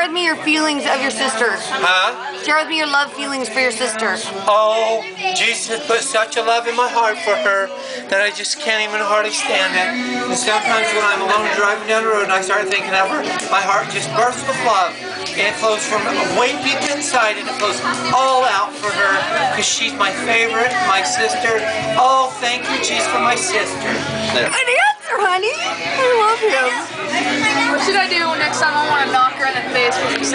Share with me your feelings of your sister. Huh? Share with me your love feelings for your sister. Oh, Jesus put such a love in my heart for her that I just can't even hardly stand it. And sometimes when I'm alone driving down the road and I start thinking of her, my heart just bursts with love. And it flows from way deep inside and it flows all out for her because she's my favorite, my sister. Oh, thank you, Jesus, for my sister. There. Good answer, honey.